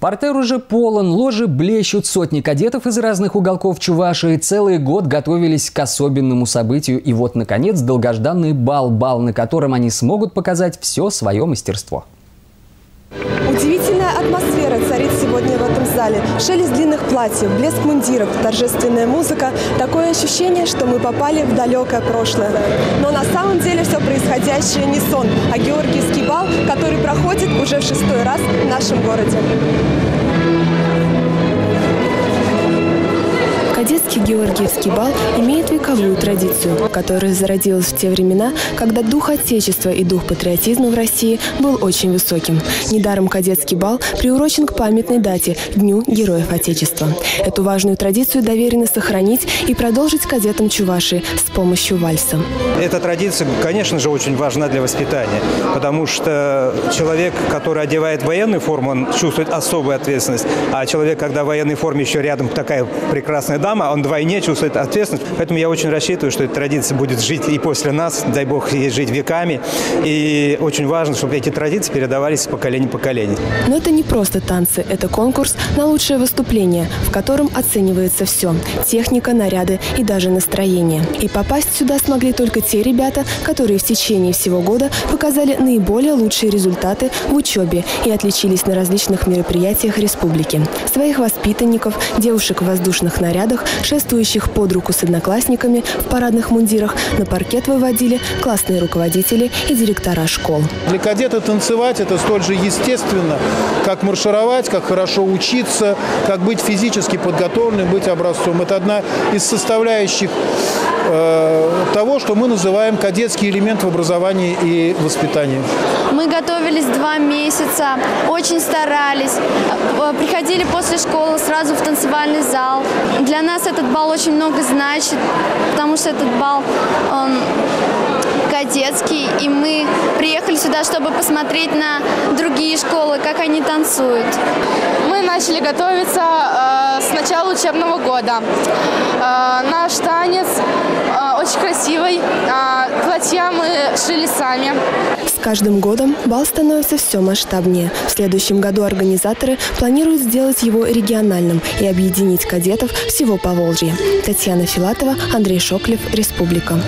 Портер уже полон, ложи блещут, сотни кадетов из разных уголков Чувашии целый год готовились к особенному событию. И вот, наконец, долгожданный бал, бал, на котором они смогут показать все свое мастерство. Удивительная атмосфера зале. Шелест длинных платьев, блеск мундиров, торжественная музыка. Такое ощущение, что мы попали в далекое прошлое. Но на самом деле все происходящее не сон, а Георгиевский бал, который проходит уже в шестой раз в нашем городе. Кадетский Георгиевский бал имеет вековую традицию, которая зародилась в те времена, когда дух Отечества и дух патриотизма в России был очень высоким. Недаром кадетский бал приурочен к памятной дате – Дню Героев Отечества. Эту важную традицию доверено сохранить и продолжить кадетам Чуваши с помощью вальса. Эта традиция, конечно же, очень важна для воспитания, потому что человек, который одевает военную форму, он чувствует особую ответственность, а человек, когда в военной форме еще рядом такая прекрасная дама, он вдвойне чувствует ответственность. Поэтому я очень рассчитываю, что эта традиция будет жить и после нас, дай бог ей жить веками. И очень важно, чтобы эти традиции передавались с поколения в поколение. Но это не просто танцы, это конкурс на лучшее выступление, в котором оценивается все – техника, наряды и даже настроение. И попасть сюда смогли только те ребята, которые в течение всего года показали наиболее лучшие результаты в учебе и отличились на различных мероприятиях республики. Своих воспитанников, девушек в воздушных нарядах шествующих под руку с одноклассниками в парадных мундирах, на паркет выводили классные руководители и директора школ. Для кадета танцевать это столь же естественно, как маршировать, как хорошо учиться, как быть физически подготовленным, быть образцом. Это одна из составляющих того, что мы называем кадетский элемент в образовании и воспитании. Мы готовились два месяца, очень старались, э, приходили после школы сразу в танцевальный зал. Для нас этот бал очень много значит, потому что этот бал, он кадетский, и мы приехали сюда, чтобы посмотреть на другие школы, как они танцуют. Мы начали готовиться э, с начала учебного года. Э, наш танец э, очень красивый, э, платья мы шили сами. С каждым годом бал становится все масштабнее. В следующем году организаторы планируют сделать его региональным и объединить кадетов всего Поволжья. Татьяна Филатова, Андрей Шоклев, Республика.